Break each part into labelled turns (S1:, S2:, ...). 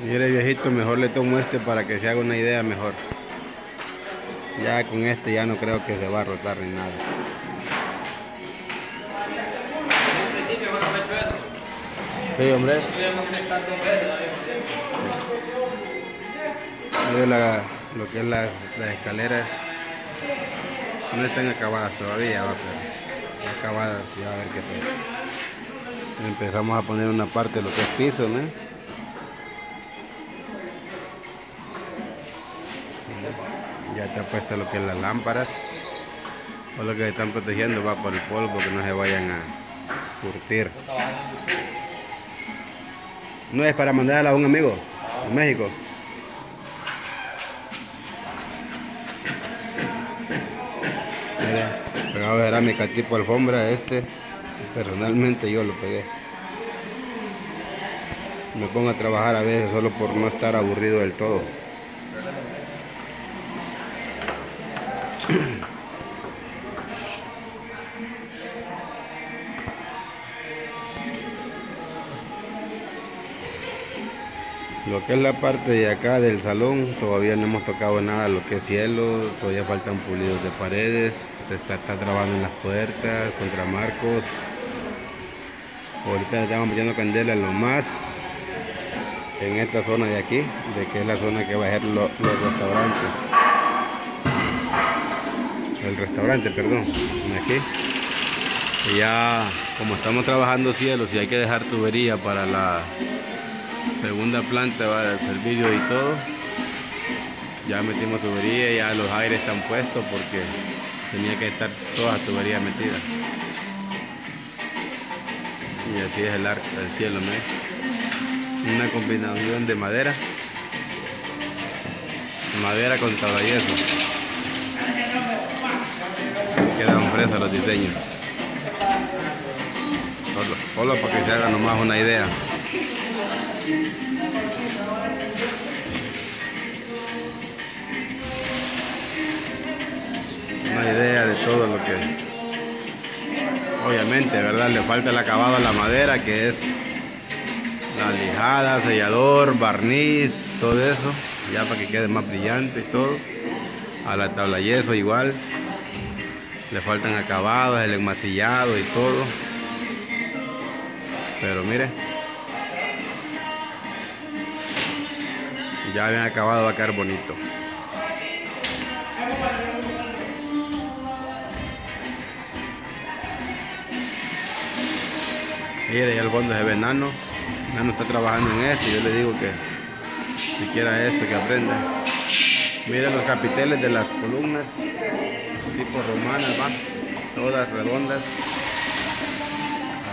S1: Mire viejito, mejor le tomo este para que se haga una idea mejor. Ya con este ya no creo que se va a rotar ni nada. Sí, hombre. Mire la, lo que es las, las escaleras. No están acabadas todavía, va, pero acabadas y va a ver qué tal. Empezamos a poner una parte de lo que es piso, ¿no? Está puesto lo que es las lámparas. O lo que están protegiendo va por el polvo que no se vayan a curtir. No es para mandarla a un amigo en México. Mira, pegado cerámica tipo alfombra, este personalmente yo lo pegué. Me pongo a trabajar a veces solo por no estar aburrido del todo. Lo que es la parte de acá del salón, todavía no hemos tocado nada, lo que es cielo, todavía faltan pulidos de paredes, se está, trabajando en las puertas, contra marcos. Ahorita estamos metiendo candela en lo más, en esta zona de aquí, de que es la zona que va a ser los restaurantes. El restaurante, perdón, aquí. Y ya, como estamos trabajando cielos y hay que dejar tubería para la segunda planta va el servicio y todo. Ya metimos tubería ya los aires están puestos porque tenía que estar toda tubería metida. Y así es el arco del cielo ¿no? una combinación de madera. Madera con yeso quedan frescos los diseños. Solo, solo para que se haga nomás una idea una idea de todo lo que obviamente verdad le falta el acabado a la madera que es la lijada sellador barniz todo eso ya para que quede más brillante y todo. A la tabla yeso igual. Le faltan acabados el enmasillado y todo. Pero mire ya habían acabado a quedar bonito Mire, ahí al fondo se ve Nano. Nano está trabajando en esto. Yo le digo que si quiera esto, que aprenda. Miren los capiteles de las columnas, tipo romanas, va. Todas redondas.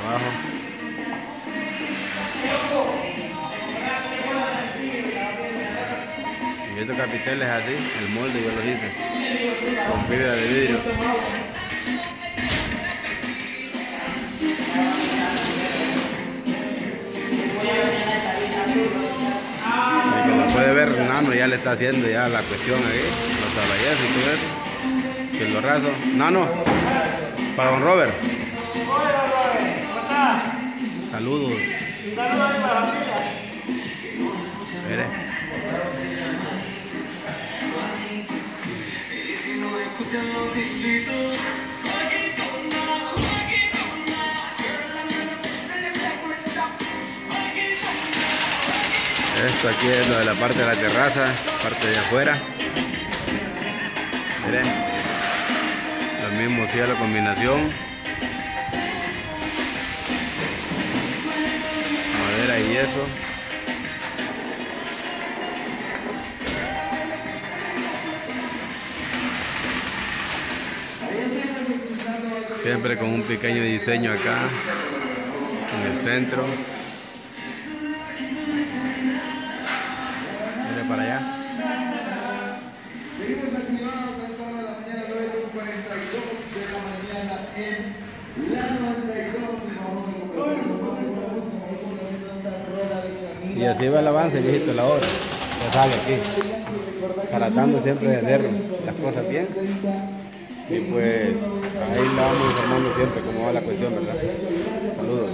S1: Abajo. Y estos capiteles así, el molde yo lo hice. Con fibra de vidrio. Y como puede ver, Nano ya le está haciendo ya la cuestión ahí, los taballeros y todo eso. Que lo raso. Nano, para don Robert. Saludos. Esto aquí es lo de la parte de la terraza, parte de afuera. Miren, lo mismo sí la combinación. Madera y yeso. Siempre con un pequeño diseño acá en el centro. para allá.
S2: Seguimos activados a esta hora de la mañana, 9.42 de la mañana en la 92 y vamos a comenzar con más música, estamos haciendo esta rueda de camino.
S1: Y así va el avance, viejito, la hora. Ya sale aquí. Tratando siempre de hacer las cosas bien. Y pues ahí la vamos informando siempre cómo va la cuestión, ¿verdad? Saludos.